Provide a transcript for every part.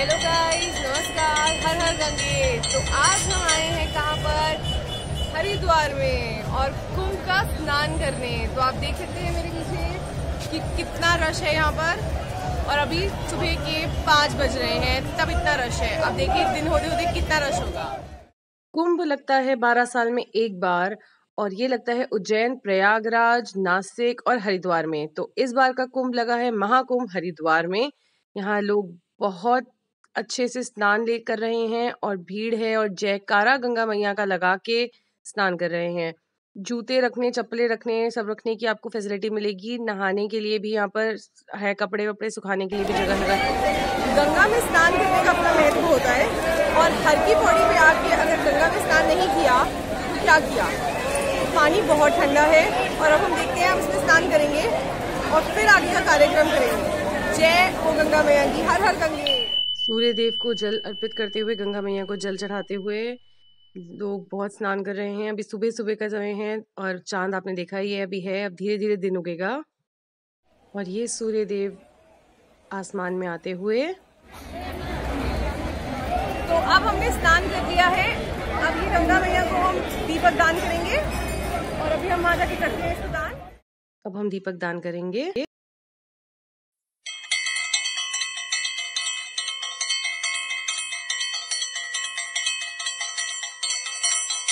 Hello guys नमस्कार हर हर गंगे. तो आज हम आए हैं कहाँ पर? हरिद्वार में और कुंभ का स्नान करने. तो आप देख सकते हैं मेरे पीछे कि कितना रश है यहाँ पर. और अभी सुबह के पाँच बज रहे हैं. तब इतना रश है. अब देखिए, दिन होते होते कितना रश होगा. कुंभ लगता है बारह साल में एक बार, और ये लगता है उज्जैन, प्रयागराज, नासिक और हरिद्वार में. तो इस बार का कुंभ लगा है महाकुंभ हरिद्वार में. यहाँ लोग बहुत अच्छे से स्नान ले कर रहे हैं और भीड़ है और जयकारा गंगा मैया का लगा के स्नान कर रहे हैं। जूते रखने, चप्पलें रखने, सब रखने की आपको फैसिलिटी मिलेगी। नहाने के लिए भी यहाँ पर है कपड़े वपड़े, सुखाने के लिए भी जगह है गंगा में स्नान करने का अपना महत्व होता है और हर की पौड़ी पे आके अगर गंगा में स्नान नहीं किया तो क्या किया? पानी बहुत ठंडा है और अब हम देखते हैं हम स्नान करेंगे और फिर आगे का कार्यक्रम करेंगे। जय हो गंगा मैया की हर हर गंगे। सूर्य देव को जल अर्पित करते हुए गंगा मैया को जल चढ़ाते हुए लोग बहुत स्नान कर रहे हैं। अभी सुबह सुबह का समय है और चाँद आपने देखा ही है अभी है अब धीरे धीरे दिन उगेगा। और ये सूर्य देव आसमान में आते हुए। तो अब हमने स्नान कर लिया है। अब ये गंगा मैया को हम दीपक दान करेंगे और अभी हम वहाँ जाके करते हैं इसको दान। अब हम दीपक दान करेंगे।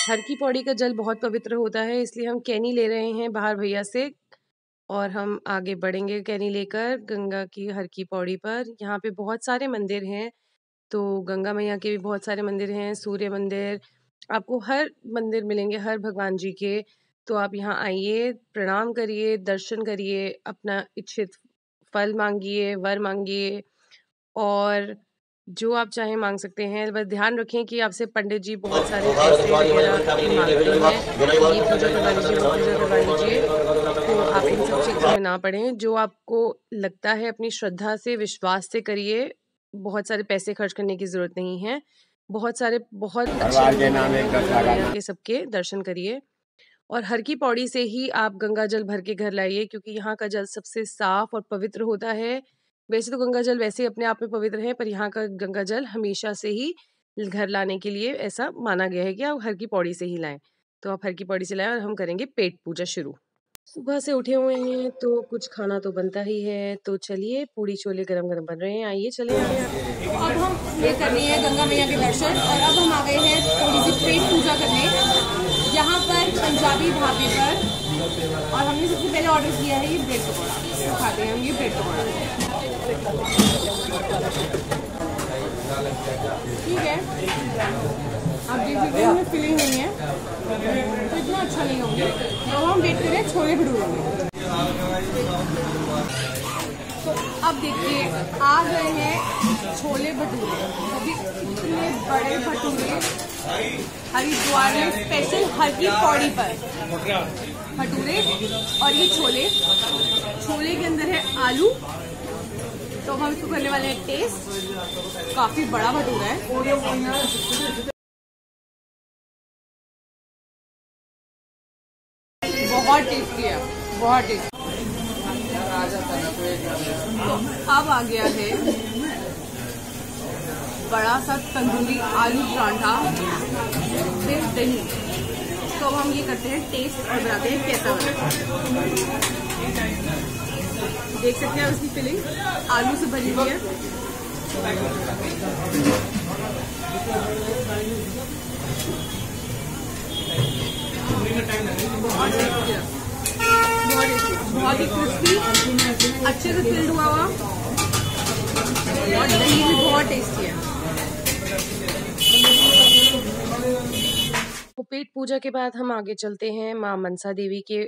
हर की पौड़ी का जल बहुत पवित्र होता है, इसलिए हम कैनी ले रहे हैं बाहर भैया से और हम आगे बढ़ेंगे कैनी लेकर गंगा की हर की पौड़ी पर। यहाँ पे बहुत सारे मंदिर हैं तो गंगा मैया के भी बहुत सारे मंदिर हैं, सूर्य मंदिर, आपको हर मंदिर मिलेंगे, हर भगवान जी के। तो आप यहाँ आइए, प्रणाम करिए, दर्शन करिए, अपना इच्छित फल मांगिए, वर मांगिए और जो आप चाहे मांग सकते हैं। बस ध्यान रखें कि आपसे पंडित जी बहुत सारे पैसे वगैरह मांगते हैं। ये पूजा करवा लीजिए वो पूजा करवा लीजिए तो आप इन सब चीज़ों में ना पड़ें जो आपको लगता है अपनी श्रद्धा से विश्वास से करिए बहुत सारे पैसे खर्च करने की ज़रूरत नहीं है। बहुत सारे बहुत अच्छे सबके दर्शन करिए। और हर की पौड़ी से ही आप गंगा जल भर के घर लाइए क्योंकि यहाँ का जल सबसे साफ़ और पवित्र होता है। वैसे तो गंगा जल वैसे ही अपने आप में पवित्र है, पर यहाँ का गंगा जल हमेशा से ही घर लाने के लिए ऐसा माना गया है कि आप हर की पौड़ी से ही लाएँ। तो आप हर की पौड़ी से लाएँ और हम करेंगे पेट पूजा शुरू। सुबह से उठे हुए हैं तो कुछ खाना तो बनता ही है तो चलिए पूड़ी छोले गरम गरम बन रहे हैं। आइए, चलिए तो अब हम ये करनी है गंगा मैया के दर्शन और अब हम आ गए हैं थोड़ी सी पेट पूजा करने। यहाँ पर पंजाबी ढाबे पर और हमने सबसे पहले ऑर्डर किया है ये ब्रेड पकौड़ा। खाते हैं हम ये ब्रेड पकौड़ा। ठीक है। आप देख सकते हैं फिलिंग नहीं है तो इतना अच्छा नहीं होंगे। तो हम वेट करें छोले भटूरे में तो अब देखिए, आ गए हैं छोले भटूरे। अभी इतने बड़े भटूरे। हरिद्वार में स्पेशल हर की पौड़ी पर। भटूरे और ये छोले। छोले के अंदर है आलू। तो हम इसको करने वाले हैं टेस्ट काफ़ी बड़ा भटूरा है. बहुत टेस्टी है. बहुत टेस्टी तो अब आ गया है बड़ा सा तंदूरी आलू परांठा फिर दही. तो हम ये करते हैं टेस्ट और बनाते हैं कैसा देख सकते हैं उसकी फिलिंग आलू से भरी हुई है। बहुत है क्रिस्पी अच्छे से फिल्ड हुआ हुआ। दही भी बहुत टेस्टी है। पेट पूजा के बाद हम आगे चलते हैं माँ मनसा देवी के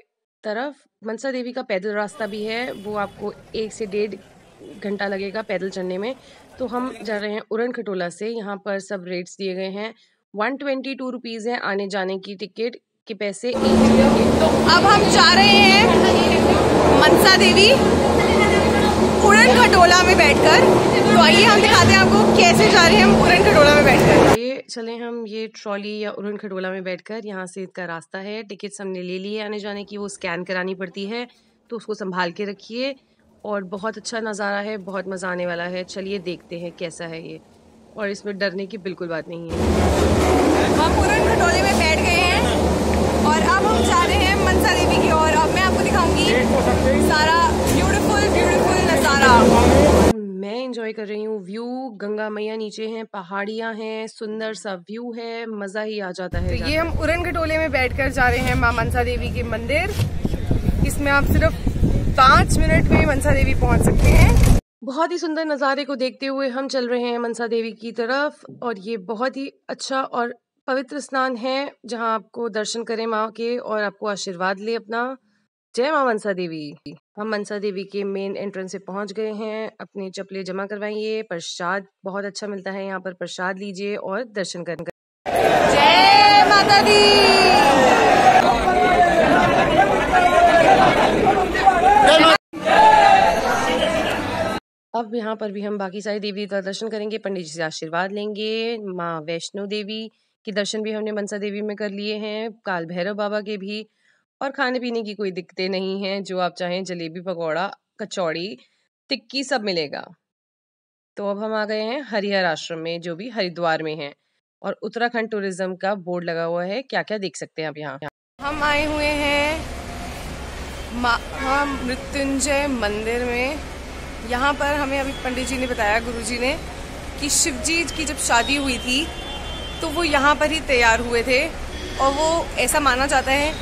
तरफ़। मनसा देवी का पैदल रास्ता भी है, वो आपको एक से डेढ़ घंटा लगेगा पैदल चलने में। तो हम जा रहे हैं उरन खटोला से, यहाँ पर सब रेट्स दिए गए हैं। वन ट्वेंटी टू रुपीज़ है आने जाने की टिकट के पैसे। एक तो अब हम जा रहे हैं मनसा देवी उड़न खटोला में बैठकर। तो आइए हम दिखाते हैं आपको कैसे जा रहे हैं हम उड़न खटोला में बैठकर। ये चले हम ये ट्रॉली या उड़न खटोला में बैठकर। यहाँ से इसका रास्ता है। टिकट्स हमने ले लिए आने जाने की वो स्कैन करानी पड़ती है। तो उसको संभाल के रखिए और बहुत अच्छा नज़ारा है बहुत मज़ा आने वाला है। चलिए देखते हैं कैसा है ये। और इसमें डरने की बिल्कुल बात नहीं है। हम पूरन खटोले में बैठ गए हैं और अब हम जा रहे हैं मनसा देवी की ओर अब मैं आपको दिखाऊँगी सारा ब्यूटीफुल ब्यूटीफुल नज़ारा मैं इंजॉय कर रही हूँ। व्यू गंगा मैया नीचे हैं पहाड़ियाँ हैं सुंदर सा व्यू है मज़ा ही आ जाता है तो ये हम उरन खटोले में बैठकर जा रहे हैं माँ मनसा देवी के मंदिर। इसमें आप सिर्फ़ पाँच मिनट में मनसा देवी पहुँच सकते हैं। बहुत ही सुंदर नज़ारे को देखते हुए हम चल रहे हैं मनसा देवी की तरफ़ और ये बहुत ही अच्छा और पवित्र स्नान है जहाँ आपको दर्शन करें माँ के और आपको आशीर्वाद ले अपना। जय माँ मनसा देवी। हम मनसा देवी के मेन एंट्रेंस से पहुँच गए हैं। अपने चपले जमा करवाइए। प्रसाद बहुत अच्छा मिलता है यहाँ पर। प्रसाद लीजिए और दर्शन कर अब यहाँ पर भी हम बाकी सारी देवी का दर्शन करेंगे। पंडित जी से आशीर्वाद लेंगे। माँ वैष्णो देवी के दर्शन भी हमने मनसा देवी में कर लिए हैं। काल भैरव बाबा के भी और खाने पीने की कोई दिक्कतें नहीं हैं, जो आप चाहें, जलेबी, पकौड़ा, कचौड़ी, टिक्की सब मिलेगा। तो अब हम आ गए हैं हरिहर आश्रम में, जो भी हरिद्वार में है। और उत्तराखंड टूरिज़्म का बोर्ड लगा हुआ है क्या क्या देख सकते हैं आप यहाँ? हम आए हुए हैं महामृत्युंजय मंदिर में। यहाँ पर हमें अभी पंडित जी ने बताया, गुरु जी ने, कि शिव जी की जब शादी हुई थी तो वो यहाँ पर ही तैयार हुए थे। और वो ऐसा माना जाता है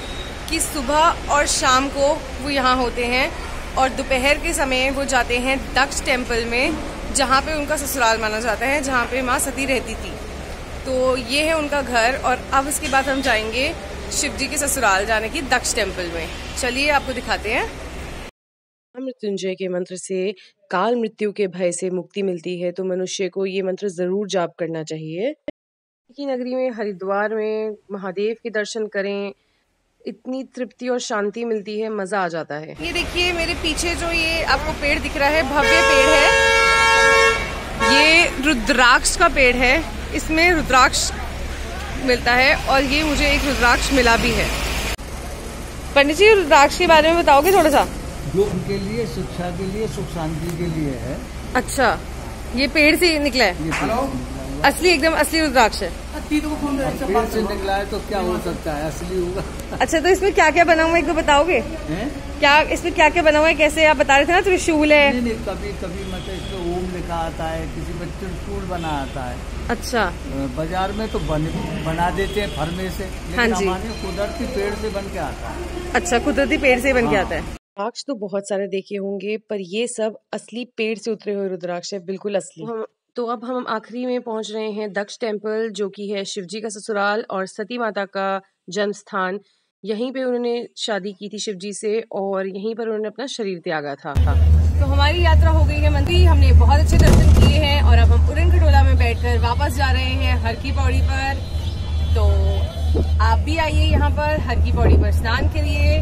कि सुबह और शाम को वो यहाँ होते हैं और दोपहर के समय वो जाते हैं दक्ष टेंपल में, जहाँ पे उनका ससुराल माना जाता है, जहाँ पे माँ सती रहती थी। तो ये है उनका घर और अब इसके बाद हम जाएँगे शिव जी के ससुराल जाने की दक्ष टेंपल में। चलिए आपको दिखाते हैं। मृत्युंजय के मंत्र से काल मृत्यु के भय से मुक्ति मिलती है तो मनुष्य को ये मंत्र ज़रूर जाप करना चाहिए। की नगरी में, हरिद्वार में महादेव के दर्शन करें इतनी तृप्ति और शांति मिलती है मज़ा आ जाता है। ये देखिए मेरे पीछे जो ये आपको पेड़ दिख रहा है भव्य पेड़ है। ये रुद्राक्ष का पेड़ है। इसमें रुद्राक्ष मिलता है और ये मुझे एक रुद्राक्ष मिला भी है। पंडित जी रुद्राक्ष के बारे में बताओगे थोड़ा सा योग के लिए शिक्षा के लिए सुख शांति के लिए है। अच्छा ये पेड़ से निकला है। असली एकदम असली रुद्राक्ष है। से निकला है तो क्या हो सकता है? असली होगा। अच्छा तो इसमें क्या क्या बना हुआ है एक तो बताओगे? क्या इसमें क्या क्या बना हुआ है कैसे आप बता रहे थे ना त्रिशूल है। नहीं, नहीं कभी कभी मतलब इसमें ओम लिखा आता है किसी में त्रिशूल बना आता है। अच्छा। बाज़ार में तो बन, बना देते हैं फरमे से हाँ जी। कुदरती पेड़ से बन के आता है। अच्छा कुदरती पेड़ से बन के हाँ। आता है। रुद्राक्ष तो बहुत सारे देखे होंगे पर ये सब असली पेड़ से उतरे हुए रुद्राक्ष है बिल्कुल असली। हम तो अब हम आखिरी में पहुँच रहे हैं दक्ष टेंपल जो कि है शिवजी का ससुराल और सती माता का जन्म स्थान यहीं पे उन्होंने शादी की थी शिवजी से और यहीं पर उन्होंने अपना शरीर त्यागा था। तो हमारी यात्रा हो गई है मंदिर हमने बहुत अच्छे दर्शन किए हैं और अब हम उड़न खटोला में बैठकर वापस जा रहे हैं हर की पौड़ी पर। तो आप भी आइए यहाँ पर हर की पौड़ी पर स्नान के लिए,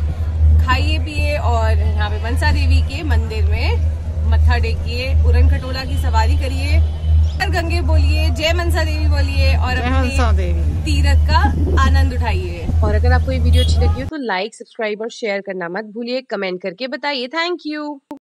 खाइए, पिए और यहाँ पे मनसा देवी के मंदिर में मत्था टेकिए उरन खटोला की सवारी करिए। गंगे बोलिए जय मनसा देवी बोलिए और अपने तीरथ का आनंद उठाइए। और अगर आपको ये वीडियो अच्छी लगी हो तो लाइक सब्सक्राइब और शेयर करना मत भूलिए कमेंट करके बताइए। Thank you